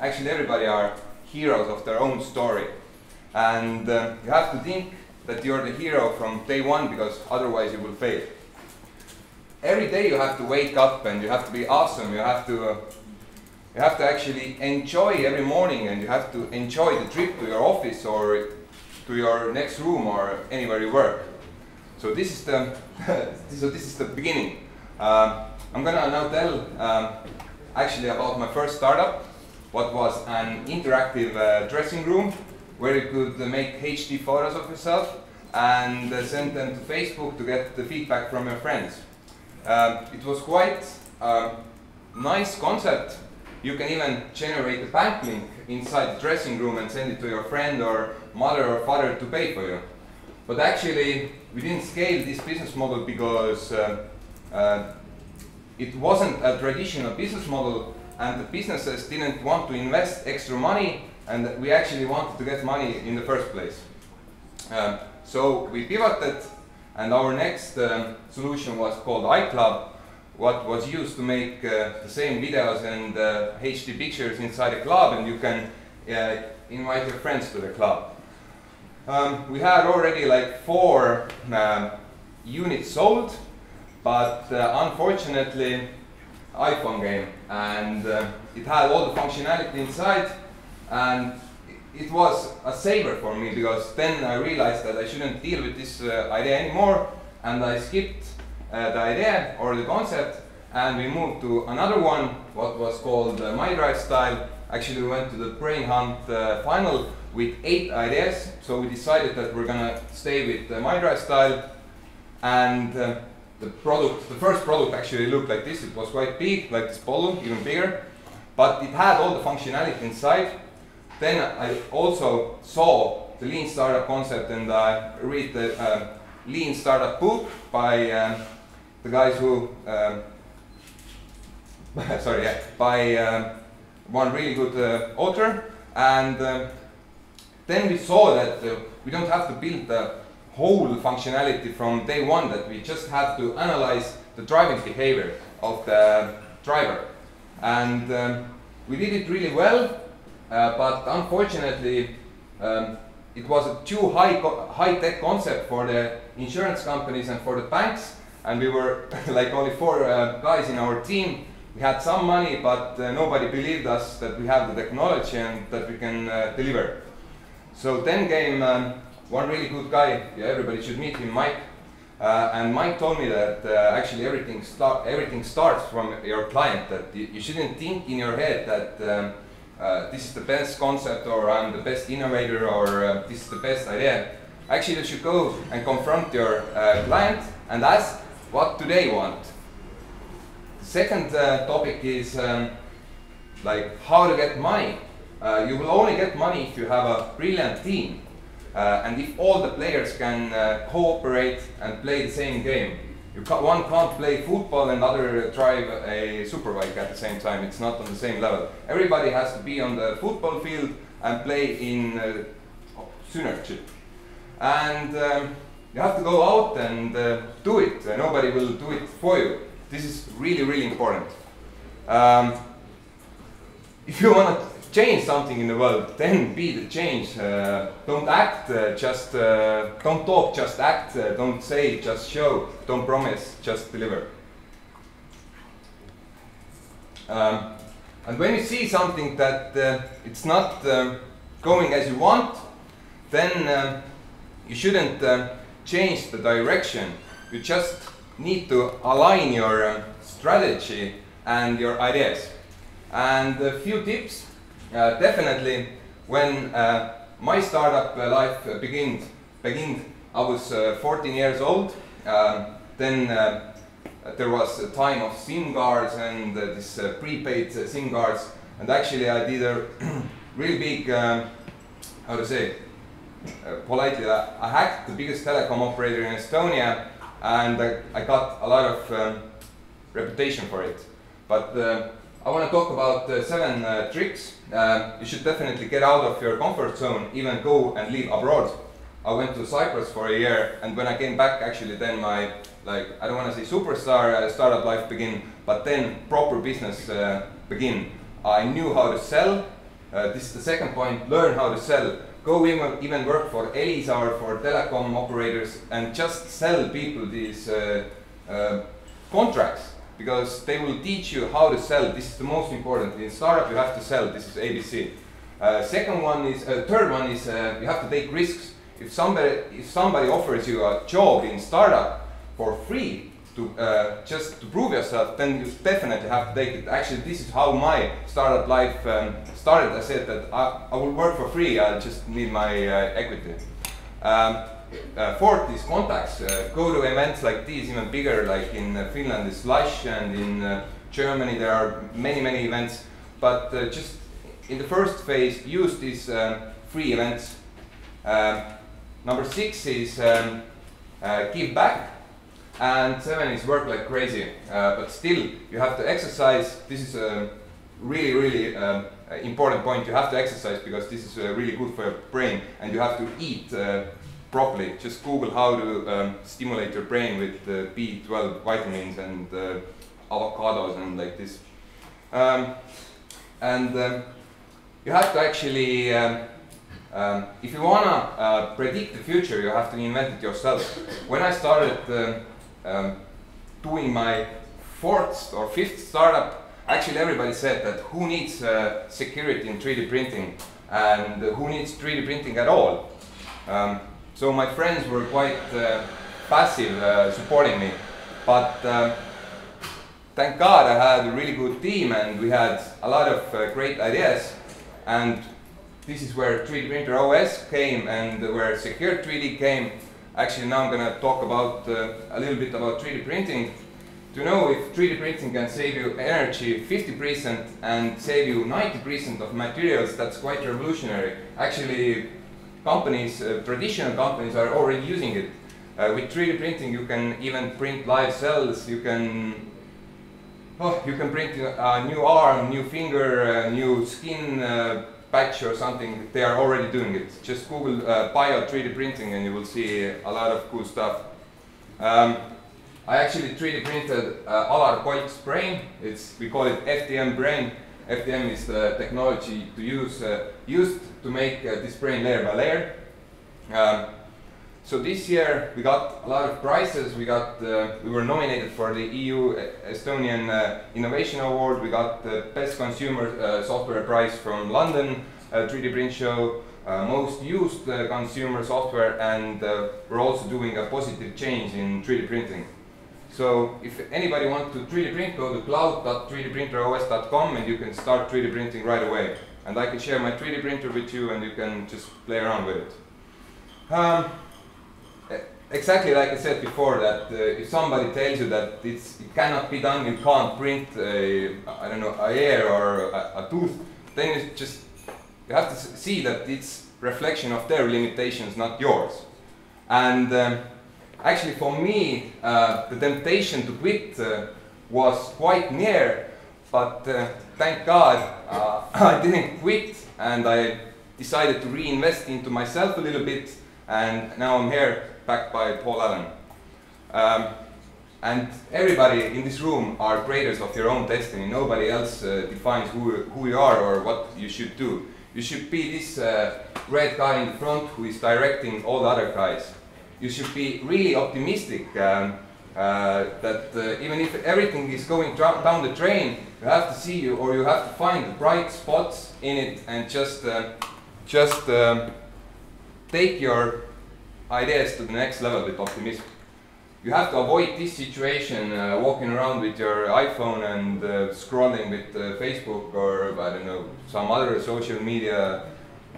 Actually, everybody are heroes of their own story. And uh, you have to think that you're the hero from day one because otherwise you will fail. Every day you have to wake up and you have to be awesome. You have to, uh, you have to actually enjoy every morning and you have to enjoy the trip to your office or to your next room or anywhere you work. So this is the, so this is the beginning. Um, I'm gonna now tell um, actually about my first startup, what was an interactive uh, dressing room where you could make HD photos of yourself and uh, send them to Facebook to get the feedback from your friends. Um, it was quite a nice concept. You can even generate a bank link inside the dressing room and send it to your friend or mother or father to pay for you. But actually, we didn't scale this business model because uh, uh, it wasn't a traditional business model and the businesses didn't want to invest extra money and we actually wanted to get money in the first place. Um, so we pivoted and our next um, solution was called iClub, what was used to make uh, the same videos and uh, HD pictures inside a club and you can uh, invite your friends to the club. Um, we had already like four um, units sold, but uh, unfortunately iPhone game and uh, it had all the functionality inside and it was a saver for me because then I realized that I shouldn't deal with this uh, idea anymore and I skipped uh, the idea or the concept and we moved to another one what was called uh, My Drive Style. Actually we went to the Brain Hunt uh, final with eight ideas so we decided that we're gonna stay with uh, My Drive Style and the product, the first product actually looked like this. It was quite big, like this bottle, even bigger, but it had all the functionality inside then I also saw the lean startup concept and I read the uh, lean startup book by um, the guys who, um, sorry, yeah, by um, one really good uh, author. And then we saw that uh, we don't have to build the whole functionality from day one, that we just have to analyze the driving behavior of the driver. And um, we did it really well uh, but unfortunately, um, it was a too high high tech concept for the insurance companies and for the banks, and we were like only four uh, guys in our team. We had some money, but uh, nobody believed us that we have the technology and that we can uh, deliver. So then came um, one really good guy. Yeah, everybody should meet him, Mike. Uh, and Mike told me that uh, actually everything start everything starts from your client. That you, shouldn't think in your head that. Um, uh, this is the best concept or I'm the best innovator or uh, this is the best idea. Actually, you should go and confront your uh, client and ask what do they want. The second uh, topic is um, like how to get money. You will only get money if you have a brilliant team and if all the players can cooperate and play the same game. Ca one can't play football and other drive a superbike at the same time. It's not on the same level. Everybody has to be on the football field and play in uh, synergy. And um, you have to go out and uh, do it. Uh, nobody will do it for you. This is really, really important. Um, if you want to change something in the world, then be the change. Uh, don't act, uh, just uh, don't talk, just act. Uh, don't say, just show. Don't promise, just deliver. Um, and when you see something that uh, it's not um, going as you want, then you shouldn't change the direction. You just need to align your strategy and your ideas. And a few tips uh, definitely, when uh, my startup uh, life began, I was 14 years old. Um, then there was a time of SIM cards and this prepaid SIM cards. And actually, I did a really big, um, how to say, uh, politely, I hacked the biggest telecom operator in Estonia and I, I got a lot of um, reputation for it. But uh, I want to talk about uh, seven uh, tricks. Uh, you should definitely get out of your comfort zone, even go and live abroad. I went to Cyprus for a year, and when I came back, actually, then my like I don't want to say superstar uh, startup life began, but then proper business uh, began. I knew how to sell. Uh, this is the second point, learn how to sell. Go even, even work for Elisa or for telecom operators and just sell people these contracts because they will teach you how to sell. This is the most important. In startup, you have to sell. This is ABC. Uh, second one is, uh, third one is uh, you have to take risks. If somebody, if somebody offers you a job in startup for free to uh, just to prove yourself, then you definitely have to take it. Actually, this is how my startup life um, started. I said that I, I will work for free. I just need my uh, equity. Um, uh, fourth is contacts. Uh, go to events like these, even bigger, like in uh, Finland is Slush, and in uh, Germany there are many, many events. But uh, just in the first phase, use these um, free events. Um, number six is um, uh, give back. And seven is work like crazy. but still, you have to exercise. This is a really, really um, important point. You have to exercise because this is really good for your brain, and you have to eat properly. Just Google how to um, stimulate your brain with uh, B12 vitamins and uh, avocados and like this. Um, and um, you have to actually, um, um, if you wanna uh, predict the future, you have to invent it yourself. When I started um, doing my fourth or fifth startup, actually everybody said that who needs uh, security in 3D printing and who needs 3D printing at all. Um, so my friends were quite uh, passive, uh, supporting me. But uh, thank God I had a really good team and we had a lot of uh, great ideas. And this is where 3D Printer OS came and where Secure 3D came. Actually now I'm going to talk about uh, a little bit about 3D printing. To know if 3D printing can save you energy 50% and save you 90% of materials, that's quite revolutionary. Actually, companies, uh, traditional companies are already using it. Uh, with 3D printing, you can even print live cells. You can, oh, you can print a new arm, new finger, a new skin uh, patch or something. They are already doing it. Just Google uh, bio 3D printing, and you will see a lot of cool stuff. Um, I actually 3D printed uh, Alar Koik's brain. It's we call it FDM brain. FDM is the technology to use uh, used to make uh, this brain layer by layer. Um, so this year we got a lot of prizes. We got uh, we were nominated for the EU Estonian uh, Innovation Award. We got the best consumer uh, software prize from London 3D uh, print show. most used consumer software, and we're also doing a positive change in 3D printing. So if anybody wants to 3D print, go to cloud.3dprinteros.com and you can start 3D printing right away. And I can share my 3D printer with you and you can just play around with it. Um, exactly like I said before, that uh, if somebody tells you that it cannot be done, you can't print a, I don't know, a ear or a, a tooth, then you just, you have to see that it's reflection of their limitations, not yours. And um, actually for me, uh, the temptation to quit uh, was quite near, but uh, thank God uh, I didn't quit and I decided to reinvest into myself a little bit and now I'm here backed by Paul Allen. Um, and everybody in this room are creators of your own destiny. Nobody else uh, defines who, who you are or what you should do. You should be this uh, red guy in the front who is directing all the other guys you should be really optimistic um, uh, that uh, even if everything is going down the drain, you have to see you or you have to find the bright spots in it and just uh, just um, take your ideas to the next level with optimism. You have to avoid this situation uh, walking around with your iPhone and uh, scrolling with uh, Facebook or I don't know some other social media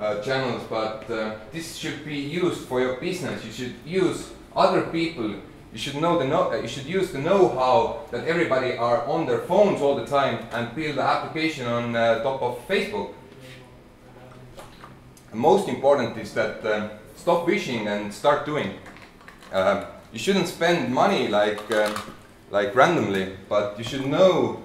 uh, channels, but uh, this should be used for your business. You should use other people. You should know the know. Uh, you should use the know-how that everybody are on their phones all the time and build the application on uh, top of Facebook. And most important is that uh, stop wishing and start doing. Uh, you shouldn't spend money like like randomly, but you should know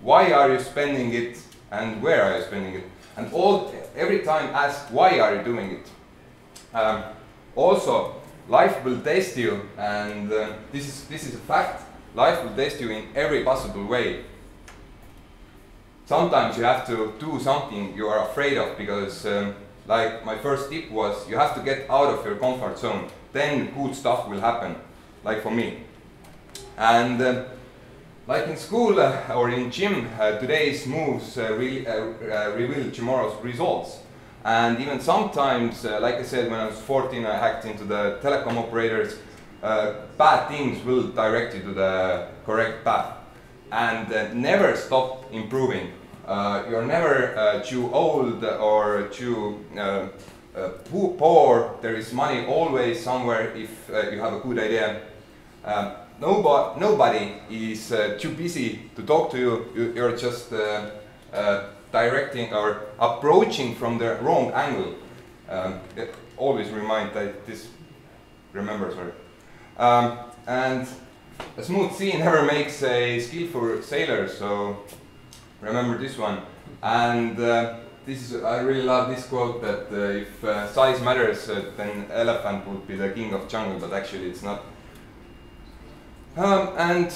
why are you spending it and where are you spending it and all every time ask why are you doing it. Um, also, life will test you, and uh, this is this is a fact. Life will test you in every possible way. sometimes you have to do something you are afraid of because, um, like my first tip was, you have to get out of your comfort zone. Then good stuff will happen, like for me. And um, like in school uh, or in gym, uh, today's moves uh, re uh, uh, reveal tomorrow's results. And even sometimes, uh, like I said, when I was 14, I hacked into the telecom operators. bad things will direct you to the correct path. And never stop improving. you're never too old or too poor. There is money always somewhere if you have a good idea. Um, nobody, nobody is uh, too busy to talk to you. you are just uh, uh, directing or approaching from the wrong angle. Um, always remind that this, remember, sorry. Um, and a smooth sea never makes a skillful sailor, so remember this one. And uh, this is, I really love this quote that uh, if uh, size matters, then elephant would be the king of jungle, but actually it's not. Um, and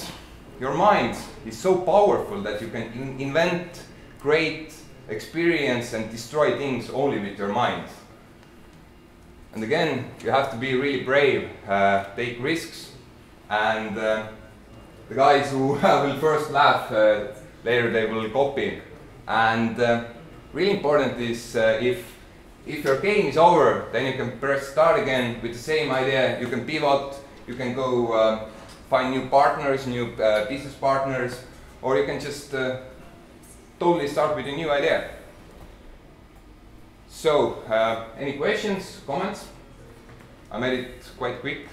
your mind is so powerful that you can in invent, create, experience, and destroy things only with your mind. And again, you have to be really brave, uh, take risks, and uh, the guys who will first laugh, uh, later they will copy. And uh, really important is uh, if if your game is over, then you can press start again with the same idea. You can pivot, you can go uh, find new partners, new uh, business partners, or you can just uh, totally start with a new idea. So, uh, any questions, comments? I made it quite quick.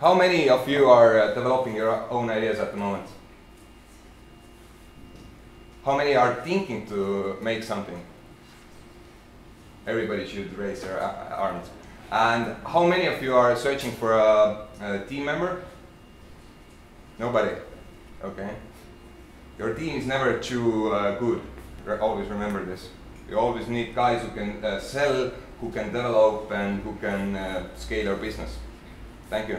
How many of you are uh, developing your own ideas at the moment? How many are thinking to make something? Everybody should raise their uh, arms. And how many of you are searching for a, a team member? Nobody. Okay. Your team is never too uh, good. Always remember this. You always need guys who can uh, sell, who can develop, and who can uh, scale your business. Thank you.